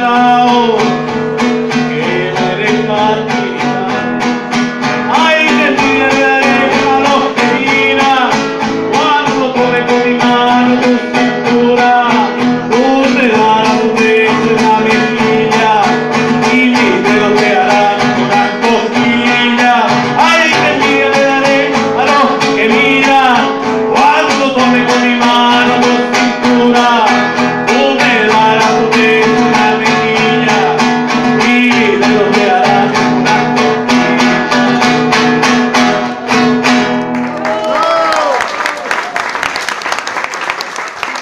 bombaila